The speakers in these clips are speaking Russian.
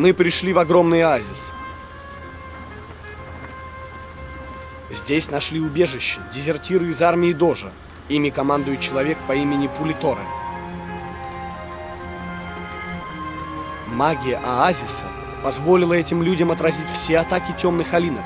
Мы пришли в огромный оазис. Здесь нашли убежище дезертиры из армии Дожа. Ими командует человек по имени Пулиторе. Магия оазиса позволила этим людям отразить все атаки темных алинов.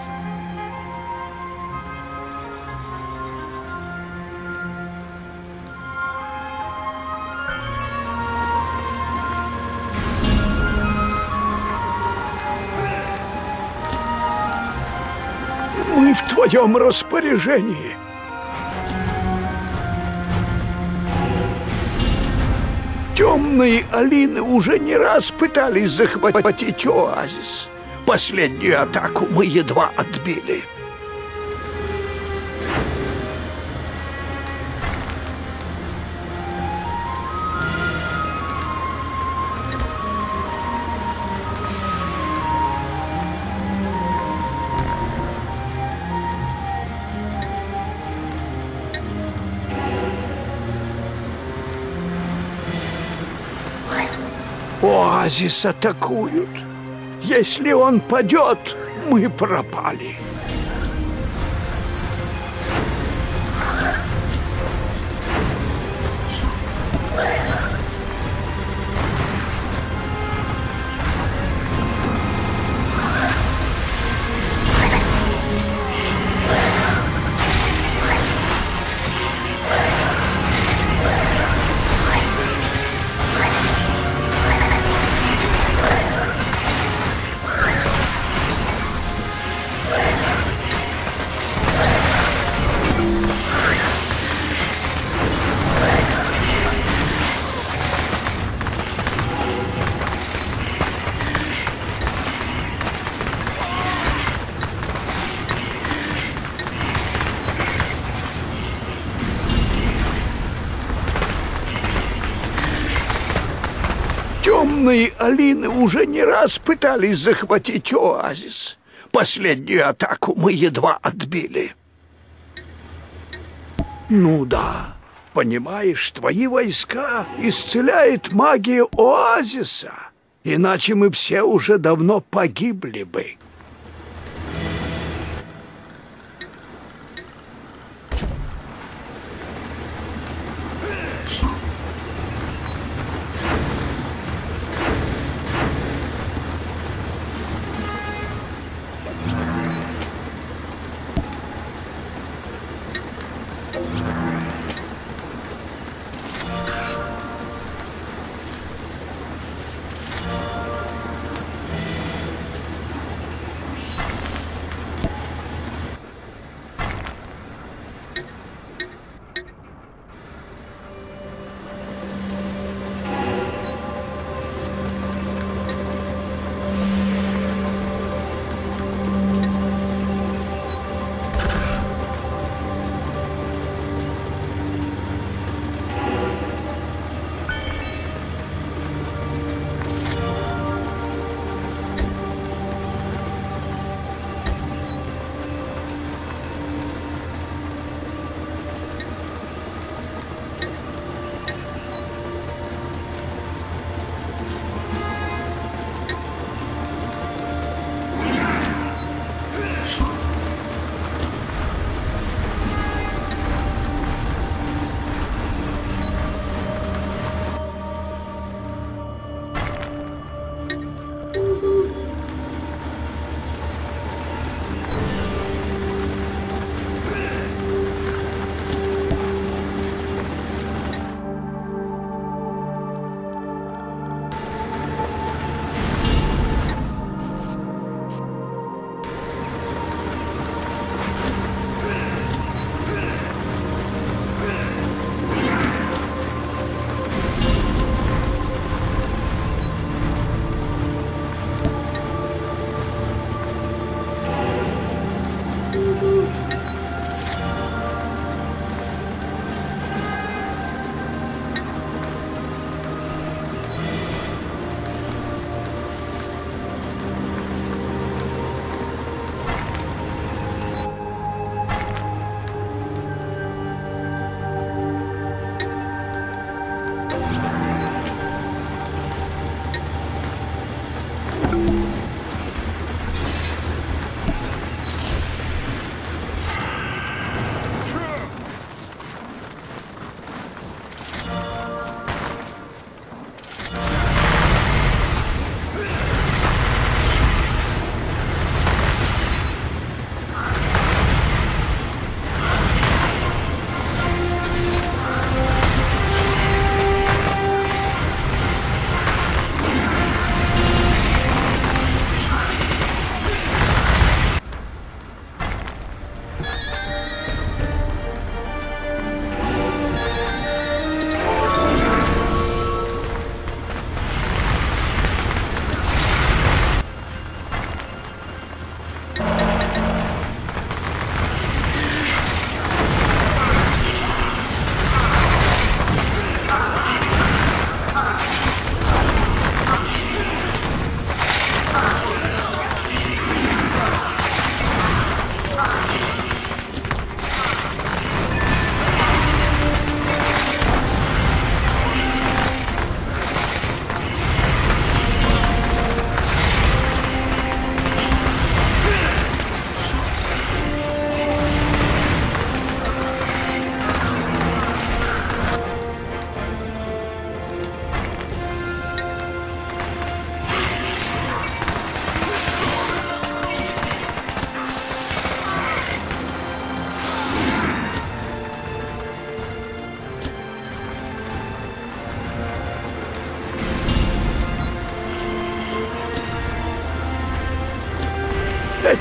Твоем распоряжении. Темные Алины уже не раз пытались захватить оазис. Последнюю атаку мы едва отбили. Оазис атакуют. Если он падет, мы пропали. Темные Алины уже не раз пытались захватить оазис. Последнюю атаку мы едва отбили. Ну да, понимаешь, твои войска исцеляет магия оазиса. Иначе мы все уже давно погибли бы.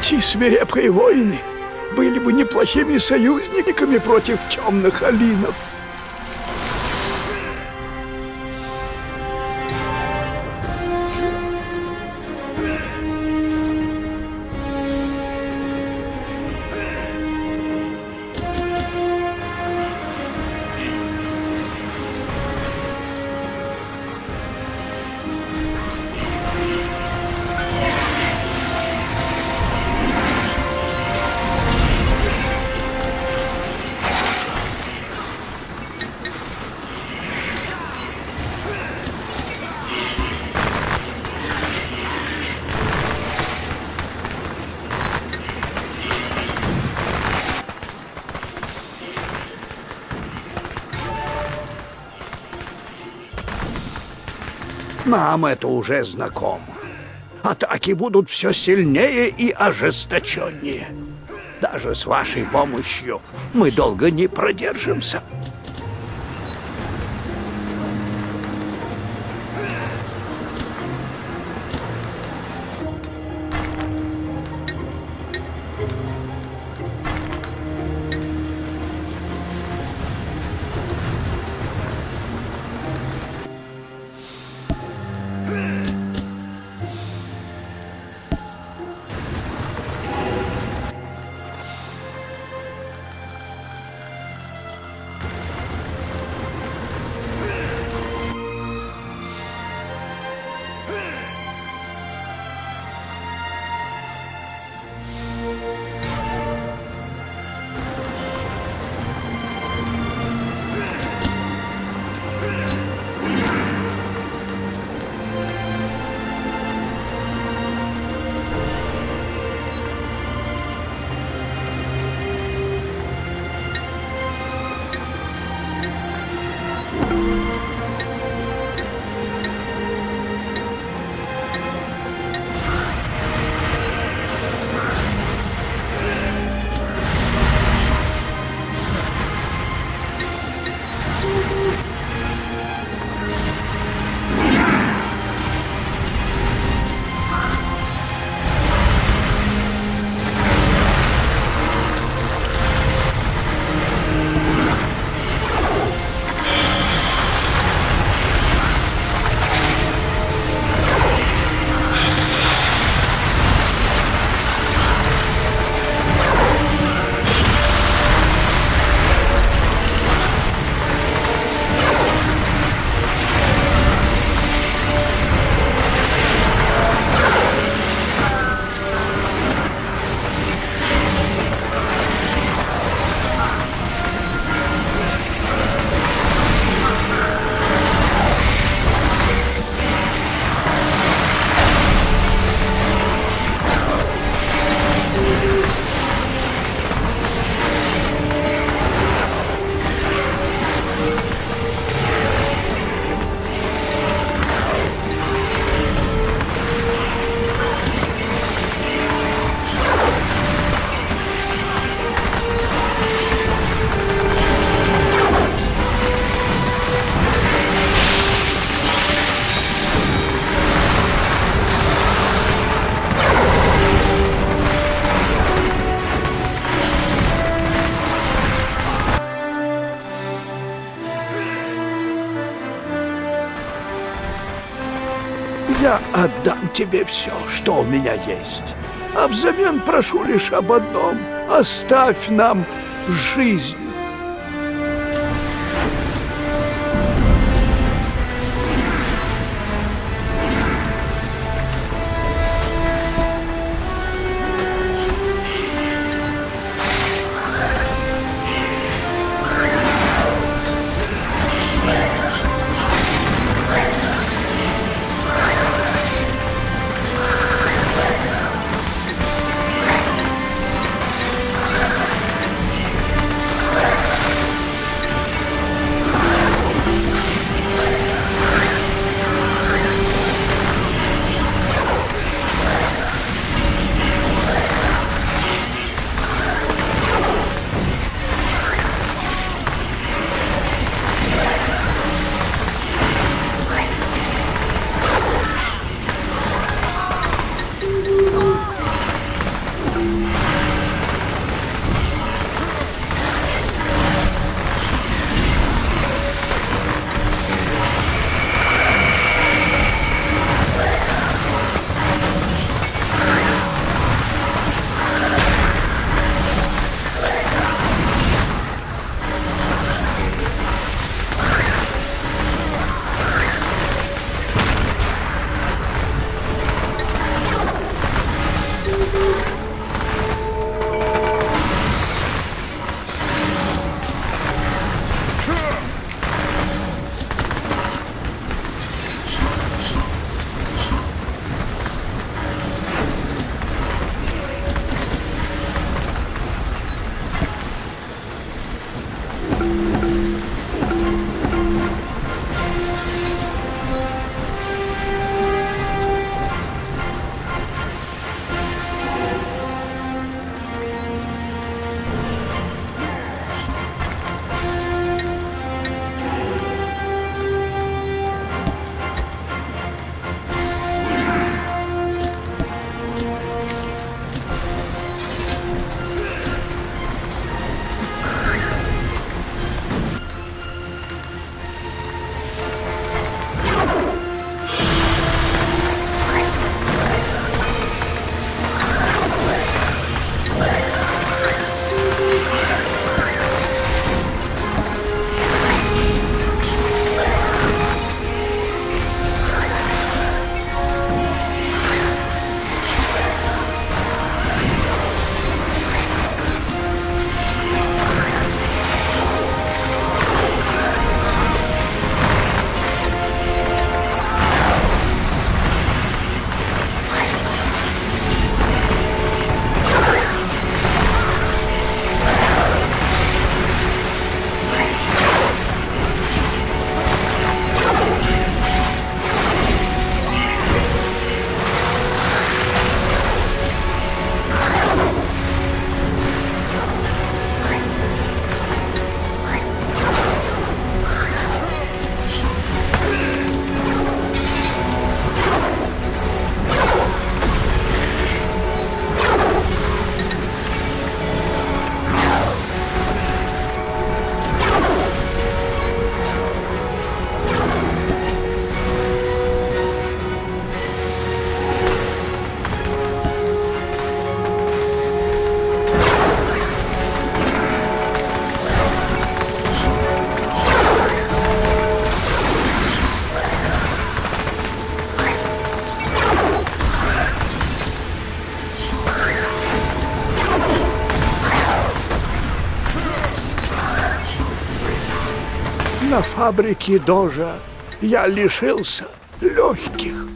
Эти свирепые воины были бы неплохими союзниками против темных алинов. Нам это уже знакомо. Атаки будут все сильнее и ожесточеннее. Даже с вашей помощью мы долго не продержимся. Отдам тебе все, что у меня есть. А взамен прошу лишь об одном. Оставь нам жизнь. На фабрике Дожа я лишился легких.